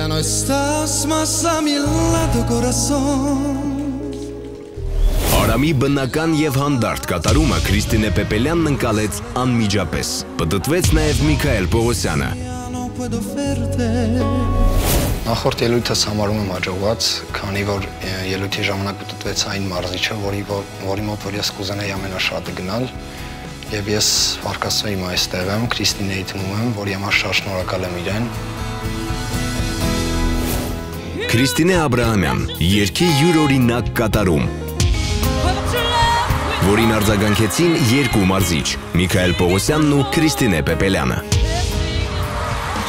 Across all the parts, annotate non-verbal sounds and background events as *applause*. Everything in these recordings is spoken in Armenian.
Ya no estás más a mi lado corazón. Արամի բնական եւ հանդարտ կատարումը Քրիստինե Պեպելյանն ընկալեց անմիջապես։ Պտտվեց նաեւ Միքայել Պողոսյանը։ Նախորդ ելույթս համարում եմ հաջողված, քանի որ ելույթի ժամանակ պտտվեց այն մարզիչը, որի որի մոտ որ ես կուզենայի ամենաշատը գնալ, եւ ես Վարկասոյի այստեղ եմ, Քրիստինեի թվում եմ, որի համար շատ շնորհակալ եմ իրեն։ Քրիստինե Աբ รา համյան երկի յուրօրինակ կատարում, որին արձագանքեցին երկու մարզիչ՝ Միքայել Պողոսյանն ու Քրիստինե Պեպելյանը։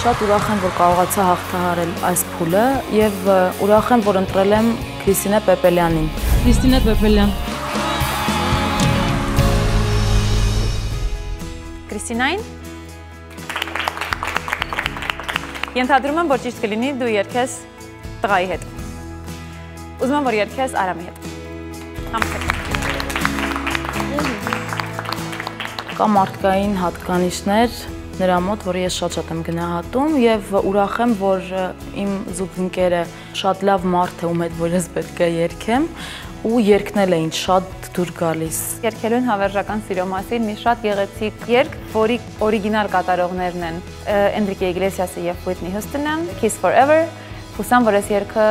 Շատ ուրախ եմ, որ կարողացա հաղթահարել այս փուլը եւ ուրախ եմ, որ ընտրել եմ Քրիստինե Պեպելյանին։ Քրիստինե Պեպելյան։ Կրիստինային։ Ենթադրում եմ, որ ճիշտ կլինի դու երկես տղայի հետ։ Ուզում եմ, որ երկես Արամի հետ։ Համեցեք։ Կա մարդկային հատկանիշներ նրա մոտ, որը ես շատ-շատ եմ գնահատում եւ ուրախ եմ, որ իմ զուգընկերը շատ լավ մարդ է, ում հետ որ ես պետք է երգեմ ու երկնել է ինձ շատ դուր գալիս։ Երկելուն հավերժական սիրո մասին մի շատ գեղեցիկ երգ, որի օրիգինալ կատարողներն են ը, Էնդրիկե Իգլեսիասը եւ Whitney Houston-ը, Kiss Forever։ Հուսամ, որ այս երգը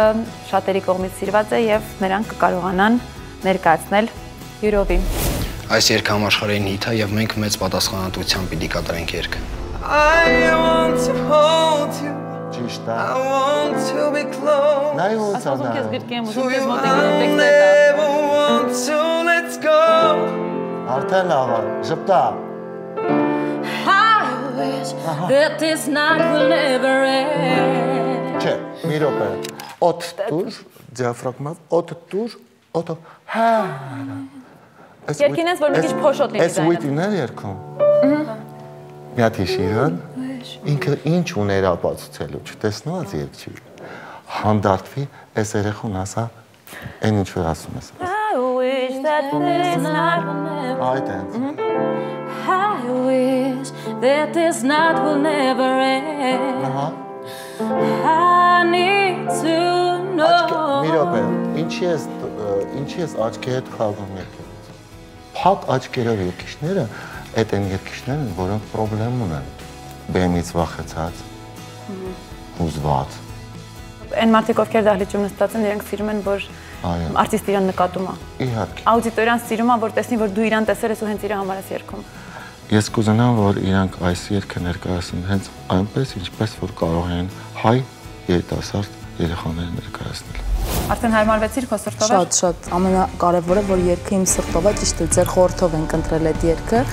շատերի կողմից սիրված է եւ նրանք կկարողանան ներկայացնել յուրովի։ Այս երգը համաշխարհային հիթ է եւ մենք մեծ պատասխանատվությամբ պիտի կատարենք երգը։ I want to hold you. Ճիշտ է։ I want to be close Նայ ոնց է Ուզում քեզ նա։ գրկեմ, ուզում I մոտիկ go. Արդեն լավ Ժպտա։ I wish that this night will never end. Մի րոպե։ Օդ դուր, դիաֆրագմով, օդ դուր, օդ հա։ Այս Երկին ես, որ մի քիչ փոշոտ լինի Այս ձայնը։ ուիտիներ երկում։ Մի հատ հիշիրան։ Ինքը ինչ ուներ ապացուցելու, չտեսնված երկչի։ Հանդարտվի, այս երեխուն ասա, այն ինչ որ ասում ես։ I wish that this night will never Այդ այնց։ I wish that this night will never end. Ահա։ I need to Աչքը, մի know. րոպե, ինչի ես ինչի ես աչքի հետ խաղում եկել։ Փակ աչքերով երկիշները այդ են երկիշներն են, որոնք խնդրեմ ունեն։ Բեմից վախեցած, հուզված։ Այն մարդիկ, ովքեր դահլիճում նստած են, իրենք սիրում են, որ արտիստը իրան նկատում է։ Իհարկե։ Աուդիտորիան սիրում է, որ տեսնի, որ դու իրան տեսել ես ու հենց իր համար ես երգում։ Ես կուզենամ, որ իրանք այս երգը ներկայացնեն հենց այնպես, ինչպես որ կարող են հայ երիտասարդ երեխաները ներկայացնել։ Արդեն հարմարվեցիր քո սրտով։ Շատ շատ ամենակարևորը որ երգը իմ սրտով է, ճիշտ է, ձեր խորհրդով ենք ընտրել այդ երգը,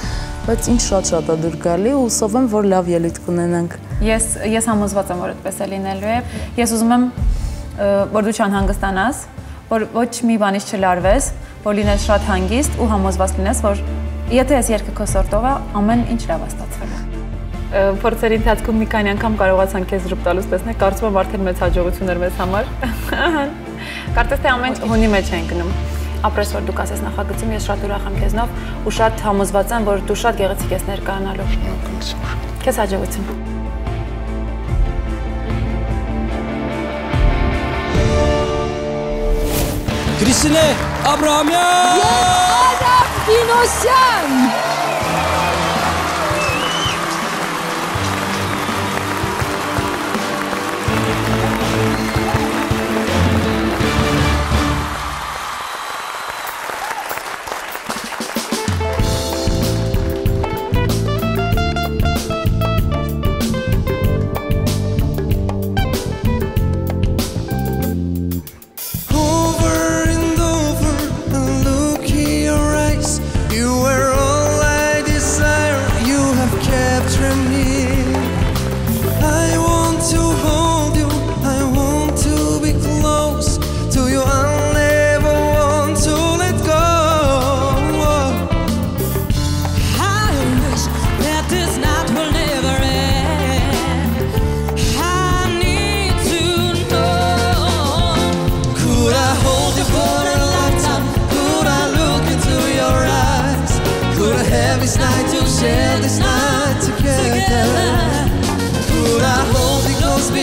բայց ինձ շատ-շատ է դուր գալի ու հուսով եմ, որ լավ ելույթ կունենանք։ Ես ես համոզված եմ, որ այդպես է լինելու է։ Ես ուզում եմ որ դու չանհանգստանաս, որ ոչ մի բանից չլարվես, որ լինես շատ հանգիստ ու համոզված լինես, որ եթե այս երգը քո սրտով է, ամեն ինչ լավ է ստացվելու։ Փորձերի ընթացքում մի քանի անգամ կարողացան քեզ ժպտալուց տեսնել, կարծում եմ արդեն մեծ հաջողություն էր մեզ համար։ *laughs* Կարծես թե ամեն ինչ հունի մեջ են գնում։ Ապրես որ դու կասես նախագծում, ես շատ ուրախ եմ քեզնով ու շատ համոզված եմ, որ դու շատ գեղեցիկ ես ներկայանալու։ Քեզ հաջողություն։ Քրիստինե Աբ ร innocent.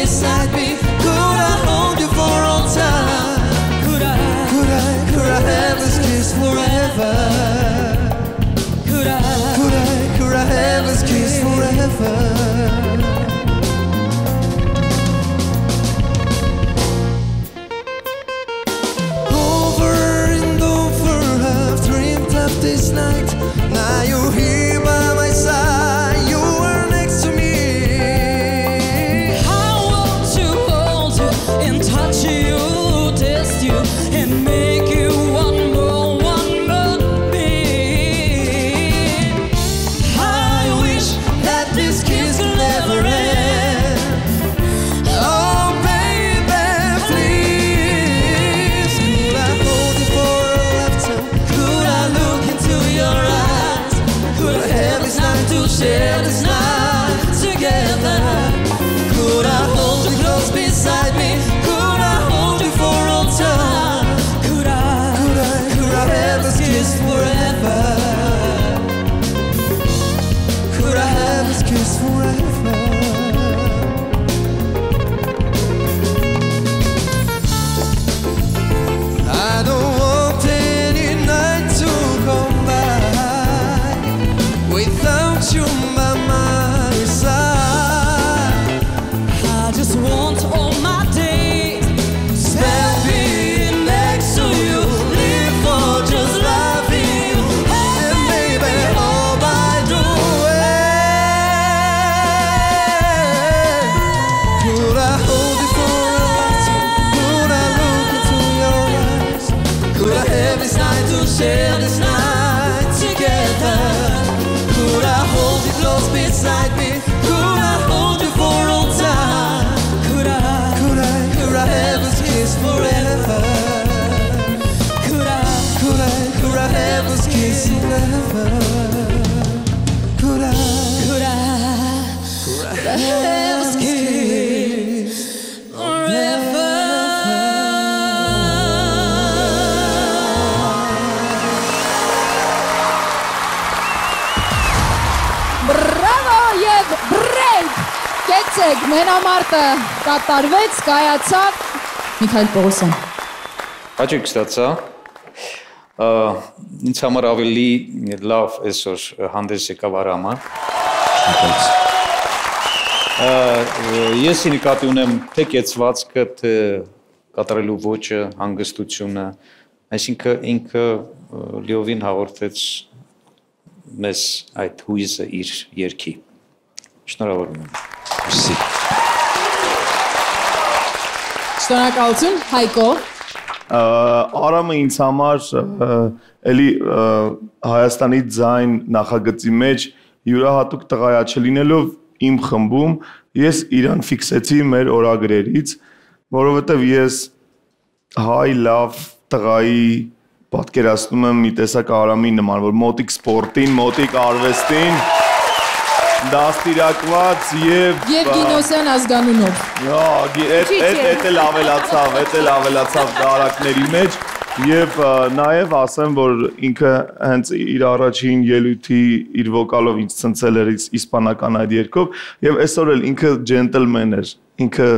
beside me. inside me. Forever? Բրավո եւ բրեյք։ Կեցեք, մենամարտը կատարվեց, կայացավ։ Միքայել Պողոսյան։ Հաճույք ստացա։ Ինձ համար ավելի լավ այսօր հանդես եկավ Արամը։ Ես նկատի ունեմ թե կեցվածքը, թե կատարելու ոճը, հանգստությունը, այսինքն ինքը լիովին հաղորդեց մեզ այդ հույզը իր երկի։ Շնորհավորում եմ։ Շնորհակալություն, Հայկո։ Արամը ինձ համար էլի Հայաստանի ձայն նախագծի մեջ յուրահատուկ տղայա չլինելով իմ խմբում ես իրան ֆիքսեցի մեր օրագրերից, որովհետև ես հայ լավ տղայի պատկերացնում եմ մի տեսակ Արամի նման, որ մոտիկ սպորտին, մոտիկ արվեստին դաստիարակված եւ ա, Գինոսյան ազգանունով։ Հա, էդ էդ էլ ավելացավ, էդ էլ ավելացավ դարակների մեջ եւ նաեւ ասեմ, որ ինքը հենց իր առաջին ելույթի իր վոկալով ինձ ցնցել էր իս- իսպանական այդ երգով եւ այսօր էլ ինքը ջենտլմեն էր։ Ինքը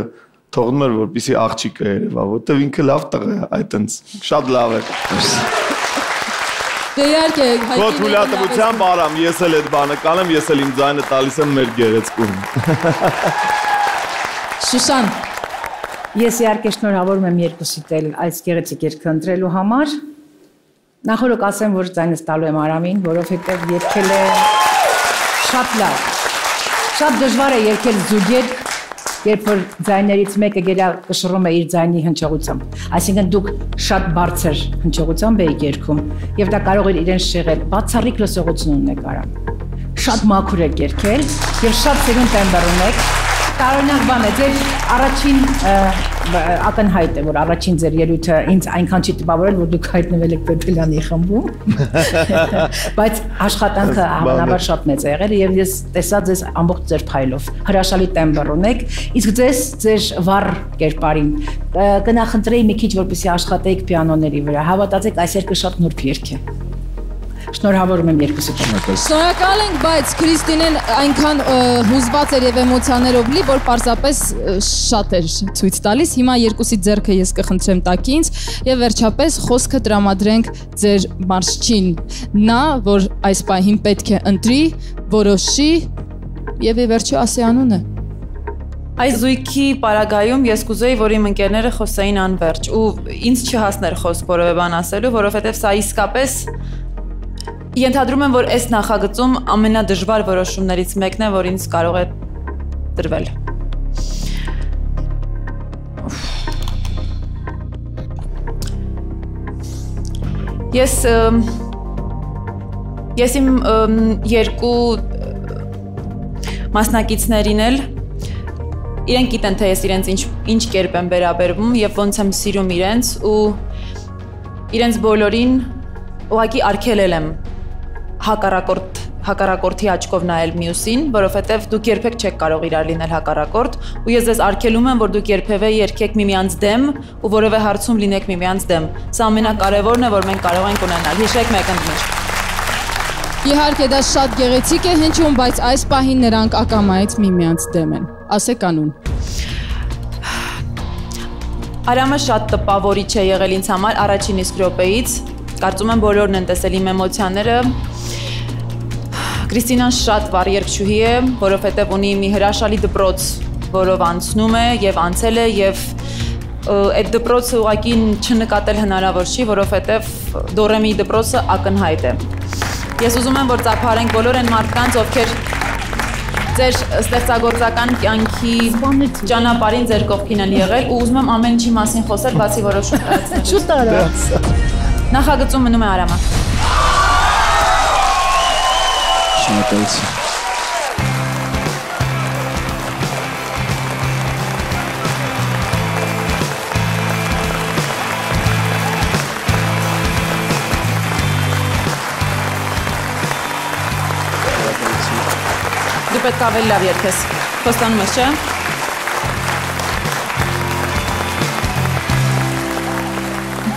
թողնում էր որպեսի աղջիկը երևա, որտեվ ինքը լավ տղա է, այտենց շատ լավ է։ Դե իհարկե, Քո թույլատվությամբ արամ, ես էլ այդ բանը կանեմ, ես էլ իմ ձայնը տալիս եմ մեր գերեցկուն։ *laughs* Շուշան, Ես իհարկե շնորհավորում եմ երկուսիդ էլ այս գեղեցիկ երգը ընտրելու համար։ Նախորդ ասեմ, որ ձայնս տալու եմ Արամին, որովհետև երգել է շատ լավ։ Շատ դժվար է երգել զուգեր, երբ որ ձայներից մեկը գերա կշռում է իր ձայնի հնչողությամբ։ Այսինքն դուք շատ բարձր հնչողությամբ եք երգում եւ դա կարող է իրեն շեղել։ Բացառիկ լսողություն ունեք Արամ։ Շատ մաքուր եք երգել եւ շատ սերուն տեմբր ունեք։ Տարօրինակ բան է, ձեր առաջին ակնհայտ է, որ առաջին ձեր ելույթը ինձ այնքան չի տպավորել, որ դուք հայտնվել եք Պեպելյանի խմբում։ *laughs* Բայց աշխատանքը հավանաբար շատ մեծ է եղել եւ ես տեսա ձեզ ամբողջ ձեր փայլով։ Հրաշալի տեմբր ունեք, իսկ ձեզ ձեր վառ կերպարին կնախընտրեի մի քիչ որպեսի աշխատեիք պիանոների վրա։ Հավատացեք, այս երկը շատ նուրբ երգ է։ Շնորհավորում եմ երկուսիդ։ Շնորհակալ ենք, բայց Քրիստինեն այնքան հուզված էր եւ էմոցիաներով լի, որ պարզապես շատ էր ցույց տալիս։ Հիմա երկուսի ձեռքը ես կխնդրեմ տակի ինձ եւ վերջապես խոսքը տրամադրենք ձեր մարշչին։ Նա, որ այս պահին պետք է ընտրի, որոշի եւ ի վերջո ասի անունը։ Այս զույգի պարագայում ես կուզեի, որ իմ ընկերները խոսեին անverջ ու ինձ չհասներ խոսք որևէ բան ասելու, որովհետև սա իսկապես ենթադրում եմ, որ այս նախագծում ամենադժվար որոշումներից մեկն է, որ ինձ կարող է տրվել։ Ես ես իմ երկու մասնակիցներին էլ իրենք գիտեն թե ես իրենց ինչ ինչ կերպ եմ վերաբերվում եւ ոնց եմ սիրում իրենց ու իրենց բոլորին ուղղակի արգելել եմ հակառակորդ հակառակորդի աչքով նայել մյուսին, որովհետև դուք երբեք չեք կարող իրար լինել հակառակորդ, ու ես ձեզ արգելում եմ, որ դուք երբևէ երկեք միմյանց դեմ ու որևէ հարցում լինեք միմյանց դեմ։ Սա ամենակարևորն է, որ մենք կարող ենք ունենալ։ Հիշեք մեկ ընդմիշտ։ Իհարկե դա շատ գեղեցիկ է հնչում, բայց այս պահին նրանք ակամայից միմյանց դեմ են։ Ասեք անուն։ Արամը շատ տպավորիչ է եղել ինձ համար առաջին իսկ րոպեից։ Կարծում եմ բոլորն են տեսել իմ էմոցիաները։ Կրիստինան շատ վառ երգչուհի է, որովհետև ունի մի հրաշալի դպրոց, որով անցնում է եւ անցել է եւ այդ դպրոցը ուղղակի չնկատել հնարավոր չի, որովհետև Դորեմի դպրոցը ակնհայտ է։ Ես ուզում եմ, որ ծափարենք բոլոր այն մարդկանց, ովքեր ձեր ստեղծագործական կյանքի ճանապարհին ձեր կողքին են եղել ու ուզում եմ ամեն ինչի մասին խոսել, բացի որոշում *laughs* կայացնել։ Շուտ արա։ Նախագծում մնում է Արամը։ Շնորհակալություն։ Դու պետք ավելի լավ երգես։ Խոստանում ես, չէ՞։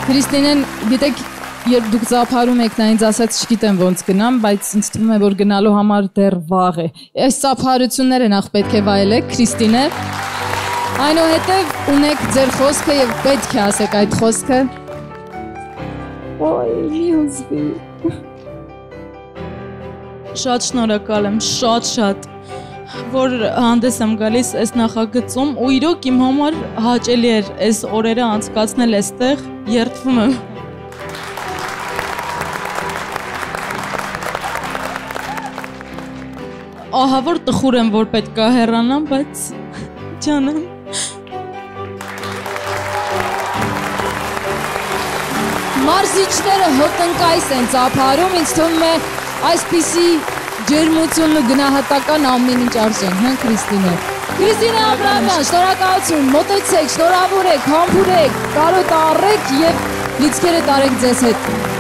Քրիստինեն, գիտեք, երբ դուք ծափարում եք, նա ինձ ասաց, չգիտեմ ոնց գնամ, բայց ինձ թվում է, որ գնալու համար դեռ վաղ է։ Այս ծափարությունները նախ պետք է վայելեք, Քրիստինե։ Այնուհետև ունեք ձեր խոսքը եւ պետք է ասեք այդ խոսքը։ Ոյ, մի հուզվի։ Շատ շնորհակալ եմ, շատ շատ որ հանդես եմ գալիս այս նախագծում ու իրոք իմ համար հաճելի էր այս օրերը անցկացնել այստեղ, երթվում եմ։ Ահա որ տխուր եմ, որ պետք է հեռանամ, բայց ջանեմ։ Մարզիչները հոտնկայս են ծափարում, ինձ թվում է այսպիսի ջերմությունն ու գնահատական ամեն ինչ արժեն, հա Քրիստինե։ Քրիստինա Աբրամյան, շնորհակալություն, մոտեցեք, շնորհավոր եք, համբուրեք, կարոտ առեք եւ լիցքերը տարեք ձեզ հետ։